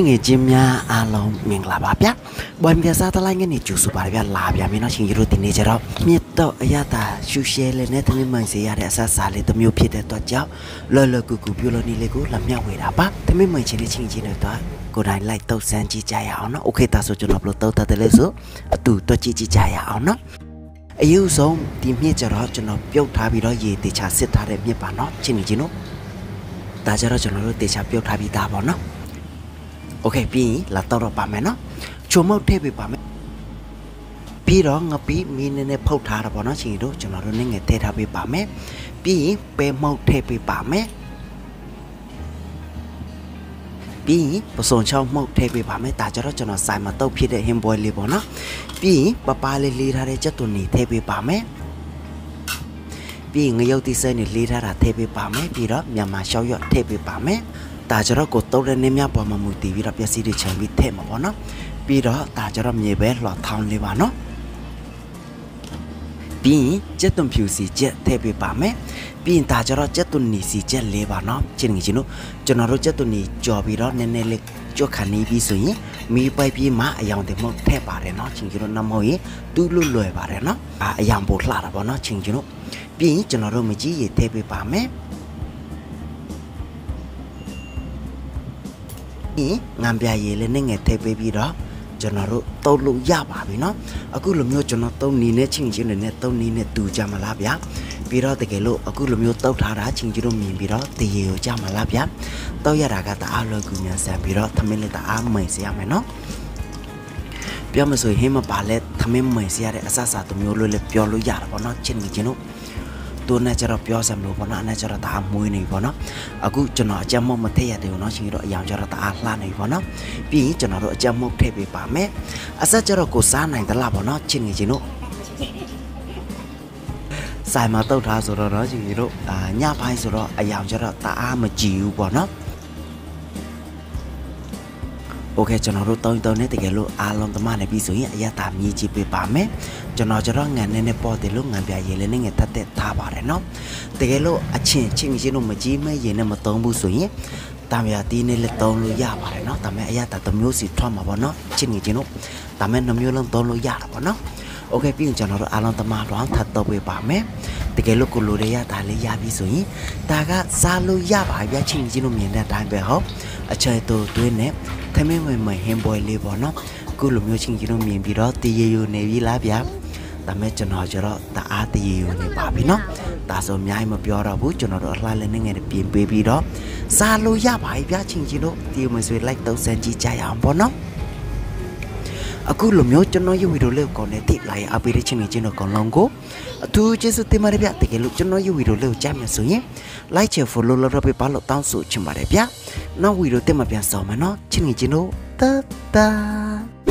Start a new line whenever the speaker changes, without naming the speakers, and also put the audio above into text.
စ်ငယ်ချင်းများအားလုံးမင်္ဂလာပါဗျ။ဘွမ်ပြစားတလိုက်ငယ်နေကျူစုပါဗျာလာဗျာမင်းတို့ရှင်ရိုတင်နေကြတော့မြစ်တော့အရသာရှူရှဲလေးနဲ့တမင်မှန်စေရတဲ့အဆဆာလေးတစ်မျိုးဖြစ်တဲ့တော့ကြောင့်လော်လော်ကူကူပြလို့နေလေးကိုလက်မြောက်ဝေတာပါ။တမင်မှန်ချင်းလေးချင်းချင်းတွေတော့ကိုယ်တိုင်လိုက်တော့စမ်းကြည့်ကြရအောင်နော်။ Okay ဒါဆိုကျွန်တော်ဘလို့တော့တတ်တယ်လဲဆိုအတူတော့ကြည့်ကြည့်ကြရအောင်နော်။အယူဆုံးဒီမြစ်ကြတော့ကျွန်တော်ပြုတ်ထားပြီးတော့ရေတေချာစစ်ထားတဲ့မြစ်ပါနော်ချင်းချင်းတို့ဒါကြတော့ကျွန်တော်တို့တေချာပြုတ်ထားပြီးသားပါနော် โอเคပြီးရင်လာတော့တော့ပါမယ်နော်ချုံမုတ်ထည့်ပေးပါမယ်ပြီးတော့ငပိမင်းနဲ့ဖုတ်ထားတာပေါ့နော်ချင်းတို့ကျွန်တော်တို့နည်းငယ်ထည့်ထားပေးပါမယ်ပြီးရင်ပဲမုတ်ထည့်ပေးပါမယ်ပြီးရင်ပစုံချောင်းမှုတ်ထည့်ပေးပါမယ်ဒါကြတော့ကျွန်တော်စိုင်မတုတ်ဖြစ်တဲ့ဟင်းပွဲလေးပေါ့နော်ပြီးရင်ပပလေးလေးထားတဲ့ကြက်သွန်နေထည့်ပေးပါမယ်ပြီးရင်ငရုတ်တိစဲနေလေးထားတာထည့်ပေးပါမယ်ပြီးတော့မြန်မာရှောက်ရွက်ထည့်ပေးပါမယ် ဒါကြတော့ကိုတုတ်တဲ့နင်းမြပေါ်မှာမူတည်ပြီးတော့ပျက်စီးတွေချန်ပြီးထည့်မှာပေါ့နော်ပြီးတော့ဒါကြတော့မြေပဲလှော်ထောင်းလေးပါနော်ပြီးရင်ကြက်သွန်ဖြူစီကြက်ထည့်ပေးပါမယ်ပြီးရင်ဒါကြတော့ကြက်သွန်နီစီကြက်လေးပါနော်ချင်းကြီးချင်းတို့ကျွန်တော်တို့ကြက်သွန်နီကြော်ပြီးတော့နည်းနည်းလေးကြွခါနေပြီးဆိုရင်မီးပိုက်ပြီးမှအယောင်တွေမဟုတ်ထည့်ပါတယ်နော်ချင်းကြီးတို့နမဟုတ်ရင်တူးလွတ်လွယ်ပါတယ်နော်အယောင်ပို့လှတာပေါ့နော်ချင်းကြီးတို့ပြီးရင်ကျွန်တော်တို့မကြီးရေထည့်ပေးပါမယ် ဒီငံပြရည်လေးနဲ့ငယ်ထည့်ပေးပြီးတော့ကျွန်တော်တို့တုံးလို့ရပါပြီเนาะအခုလိုမျိုးကျွန်တော်တုံးနေနဲ့ချင်းချင်းတွေနဲ့တုံးနေနဲ့တူကြမလားဗျာပြီးတော့တကယ်လို့အခုလိုမျိုးတုတ်ထားတာချင်းချင်းတို့မြင်ပြီးတော့တရေကိုကြမလားဗျာတောက်ရတာကတအားလွယ်ကူမြန်ဆန်ပြီးတော့သမင်းလေးတအားမိန်စေရမယ်เนาะပြောမဆိုဟင်းမပါလဲသမင်းမိန်စေရတဲ့အဆအဆတမျိုးလို့လည်းပြောလို့ရတာပေါ့เนาะချင်းချင်းတို့ သူနဲ့ကျတော့ပြောစမလို့ပေါ့နော်အဲ့နဲ့ကျတော့ဒါမွေးနေပေါ့နော်အခုကျွန်တော်အကြမ်းမုတ်မထည့်ရသေးဘူးနော်ရှင်တို့အယောင်ကျတော့ဒါလှနေပေါ့နော်ပြီးရင်ကျွန်တော်တို့အကြမ်းမုတ်ထည့်ပေးပါမယ်အဆက်ကျတော့ကိုစားနိုင်သလားပေါ့နော်ချင်းနေချင်းတို့ဆိုင်မှာတုတ်ထားဆိုတော့တော့ရှင်တို့အာညပိုင်းဆိုတော့အယောင်ကျတော့တအားမကြည့်ဘူးပေါ့နော် โอเคကျွန်တော်တို့တောင်းတောင်းနေတကယ်လို့အားလုံးသမားနေပြီဆိုရင်အရသာမြည်ကြည့်ပေးပါမယ်ကျွန်တော်ကျတော့ငံနေနေပေါ်တယ်လို့ငံပြရေလေးနဲ့ငယ်တက်တက်ထားပါတယ်နော်တကယ်လို့အချင်းချင်းချင်းတို့မကြီးမဲ့ရေနဲ့မတုံးဘူးဆိုရင်တာမယာတီးနဲ့လည်းတုံးလို့ရပါတယ်နော်ဒါပေမဲ့အရသာတစ်မျိုးစီထွက်မှာပေါ့နော်ချင်းချင်းတို့ဒါပေမဲ့နှမျိုးလုံးတုံးလို့ရတာပေါ့နော်โอเคပြီးရင်ကျွန်တော်တို့အားလုံးသမားတော့ထပ်တော့ပေးပါမယ် တကယ်လို့ကိုလိုတွေရတာလေးရပြီဆိုရင်ဒါကစားလို့ရပါဗျာချင်းချင်းတို့မြင်တဲ့အတိုင်းပဲဟုတ်အချေတူတွင်းနဲ့သမင်းဝင်မဟင်းပွဲလေးပေါ့နော်ခုလိုမျိုးချင်းချင်းတို့မြင်ပြီးတော့တရေယူနေပြီလားဗျာဒါမဲ့ကျွန်တော်ကျတော့တအားတရေယူနေပါပြီနော်ဒါဆိုအများကြီးမပြောတော့ဘူးကျွန်တော်တို့အလှလည်းနဲ့ငယ်ပြင်ပေးပြီးတော့စားလို့ရပါပြီဗျာချင်းချင်းတို့ဒီမဆွေလိုက်တော့စမ်းကြည့်ကြရအောင်ပေါ့နော် အခုလိုမျိုးကျွန်တော်ရဲ့ဗီဒီယိုလေးကိုလည်းတိလိုက်အပေးတဲ့ချင်းချင်းတို့ကောင်လုံးကိုအထူးကျေးဇူးတင်ပါတယ်ဗျတကယ်လို့ကျွန်တော်ရဲ့ဗီဒီယိုလေးကိုကြားမြင်ဆိုရင် like share follow လုပ်တော့ပြပါလို့တောင်းဆိုချင်ပါတယ်ဗျနောက်ဗီဒီယိုတင်မှပြန်ဆောင်မယ်နော်ချင်းချင်းတို့တတာ